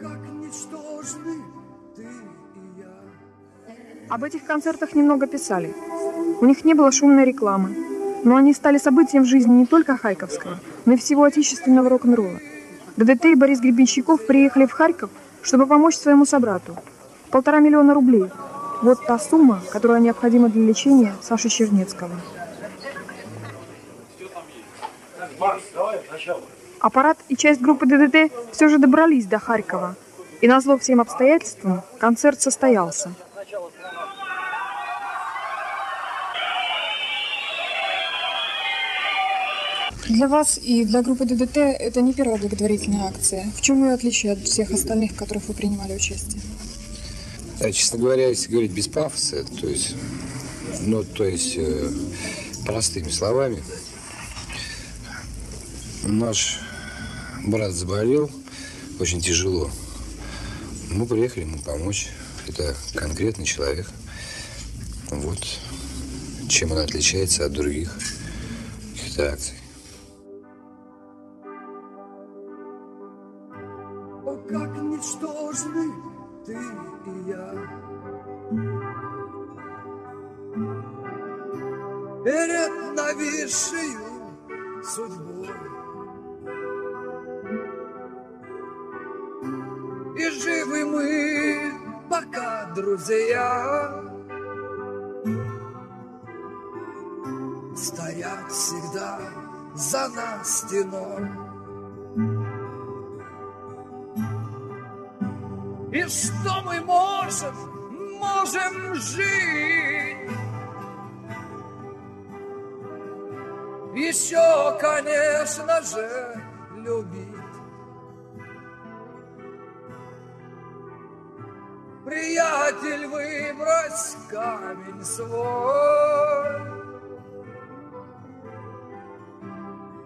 как ничтожны ты и я. Об этих концертах немного писали. У них не было шумной рекламы, но они стали событием в жизни не только Харьковского, но и всего отечественного рок-н-ролла. ДДТ и Борис Гребенщиков приехали в Харьков, чтобы помочь своему собрату. Полтора миллиона рублей. Вот та сумма, которая необходима для лечения Саши Чернецкого. Аппарат и часть группы ДДТ все же добрались до Харькова. И назло всем обстоятельствам концерт состоялся. Для вас и для группы ДДТ это не первая благотворительная акция. В чем ее отличие от всех остальных, в которых вы принимали участие? Да, честно говоря, если говорить без пафоса, то есть, ну, то есть, э, простыми словами, наш брат заболел очень тяжело. Мы приехали ему помочь. Это конкретный человек. Вот чем он отличается от других каких-то акций. О, как ничтожны ты и я. Перед нависшей судьбой. Живы мы, пока друзья. Стоят всегда за нас стеной. И что мы можем, можем жить? Еще, конечно же, любить. Выбрось камень свой.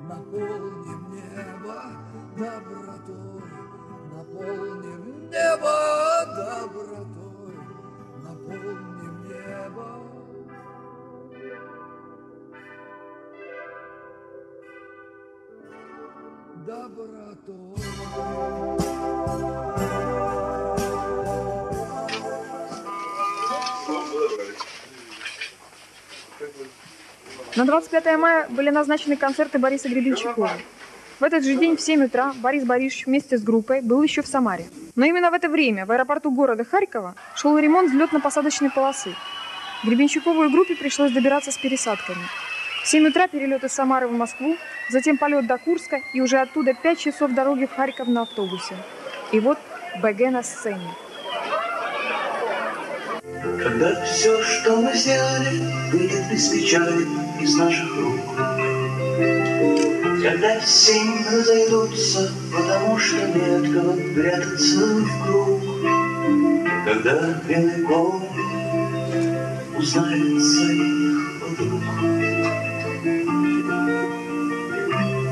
Наполним небо добротой, наполним небо добротой, наполним небо. На 25 мая были назначены концерты Бориса Гребенщикова. В этот же день в 7 утра Борис Борисович вместе с группой был еще в Самаре. Но именно в это время в аэропорту города Харькова шел ремонт взлетно-посадочной полосы. Гребенщикову и группе пришлось добираться с пересадками. В 7 утра перелет из Самары в Москву, затем полет до Курска и уже оттуда 5 часов дороги в Харьков на автобусе. И вот БГ на сцене. Когда все, что мы сделали, выйдет без печали из наших рук. Когда семь разойдутся, потому что меткого прятаться в круг. Когда белый ком узнает своих подруг.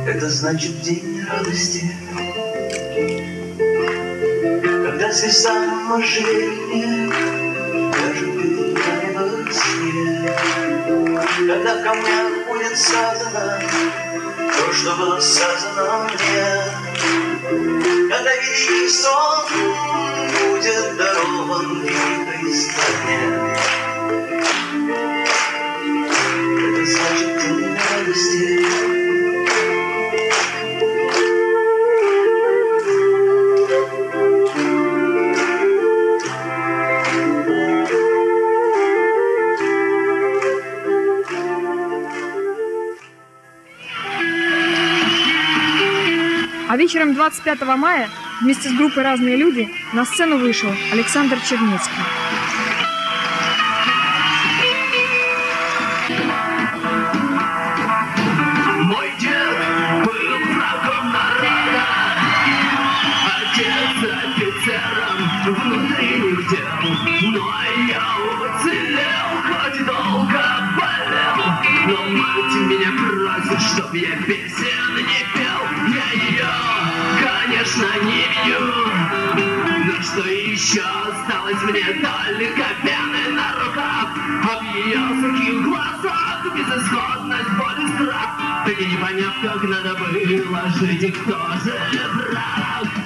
Это значит день радости, когда звезда можжевельник Когда в камнях будет сказано То, что было сказано мне. Когда великий сон Будет дарован великой стране Это значит день радости вечером 25 мая вместе с группой «Разные люди» на сцену вышел Александр Чернецкий. Мой дед был еще осталось мне только пены на руках, в ее сухих глазах безысходность, боль и страх. Не поняв, как надо было жить, и кто же враг.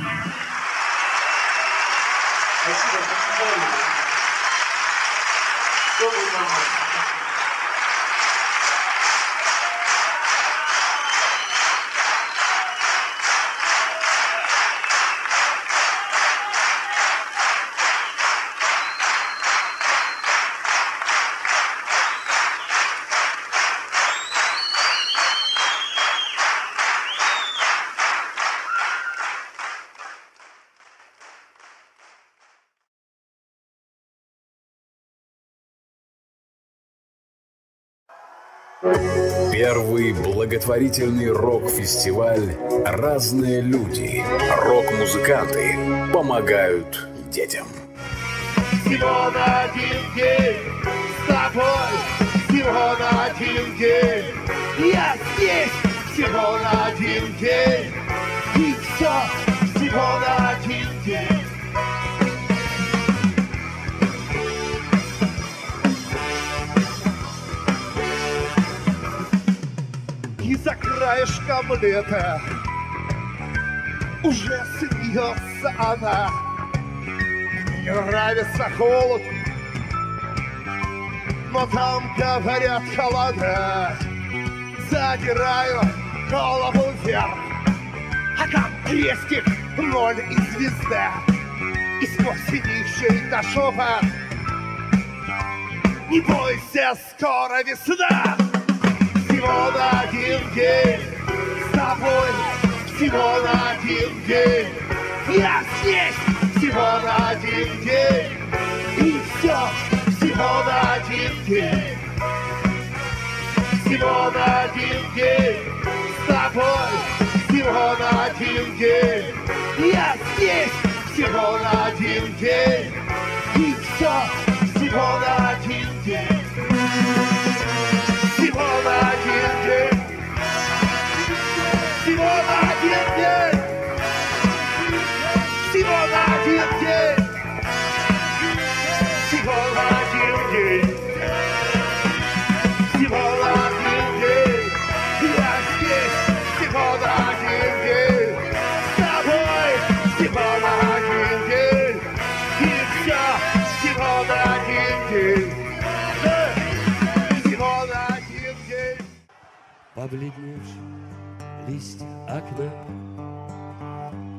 Первый благотворительный рок-фестиваль «Разные люди». Рок-музыканты помогают детям. Всего на один день с тобой, всего на один день. Я здесь всего на один день. И все всего на один день. Краешком лета уже смеется она. Мне нравится холод, но там, говорят, холода. Задираю голову вверх, а там крестик, ноль и звезда. И сквозь синейший на Не бойся, скоро весна Всего на один день С тобой всего на один день Я здесь всего на один день И все всего на один день Всего на один день С тобой всего на один день Я здесь всего на один день И все всего на один день Всего И листья окна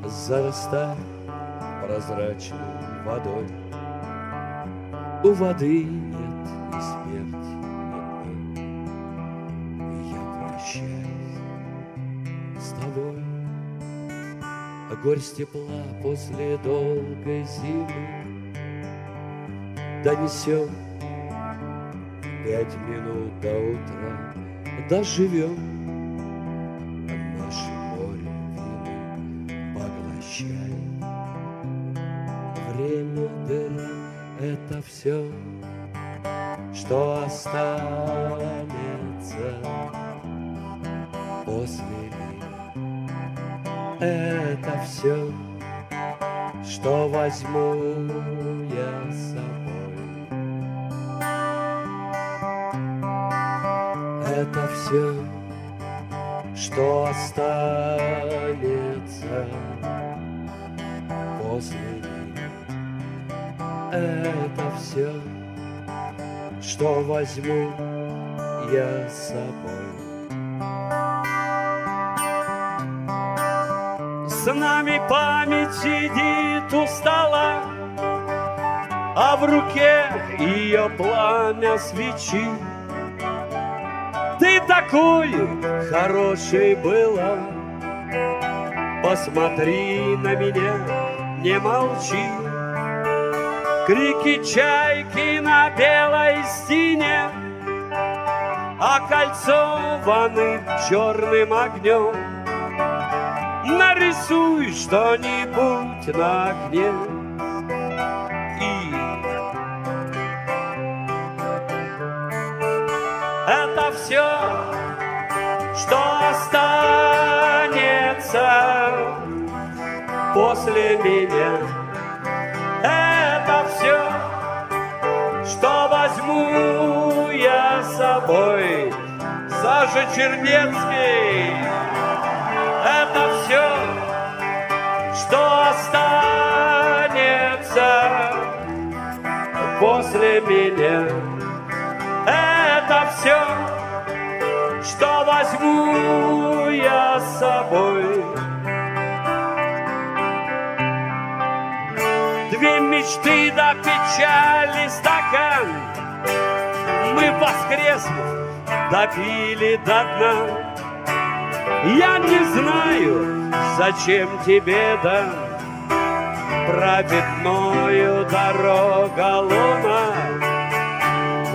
Зарастают прозрачной водой. У воды нет ни смерти, ни дна И я прощаюсь с тобой. А горсть тепла после долгой зимы Донесем пять минут до утра. Доживем все, что останется после меня. Это все, что возьму я с собой. Это все, что останется после них. Это все, что возьму я с собой. С нами память сидит у стола, А в руке ее пламя свечи. Ты такой хороший была, Посмотри на меня, не молчи. Крики чайки на белой стене, А кольцо ваны черным огнем. Нарисуй что-нибудь на окне И это все, что останется после меня. Саша Чернецкий. Это все, что останется после меня. Это все, что возьму я с собой. Две мечты до печали стакан Мы воскреснув допили до дна. Я не знаю, зачем тебе да. Праведною дорога луна.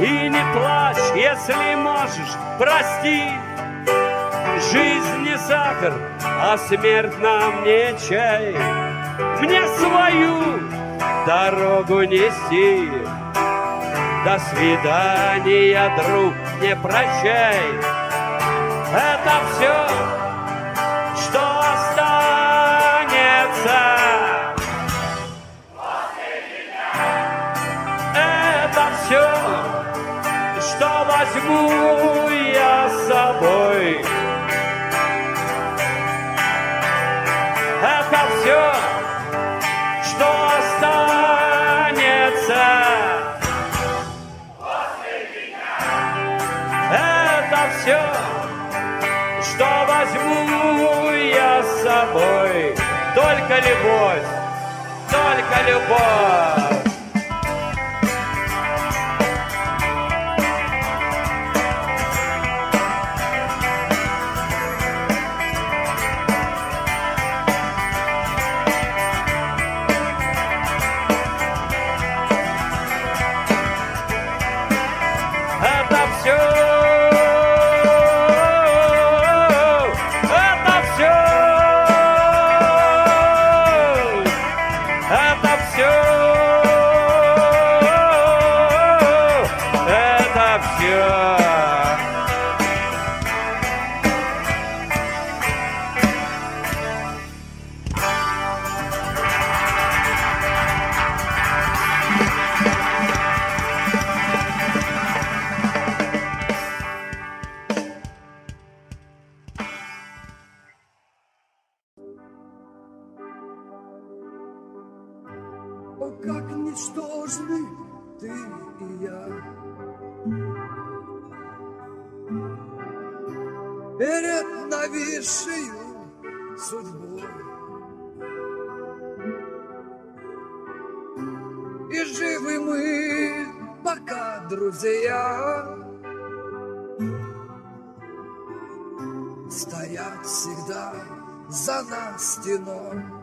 И не плачь, если можешь, прости. Жизнь не сахар, а смерть нам не чай. Мне свою дорогу нести. До свидания, друг, не прощай. Это все, что останется. Это все, что возьму что возьму я с собой. Только любовь, только любовь. Перед нависшую судьбой И живы мы, пока друзья Стоят всегда за нас стеной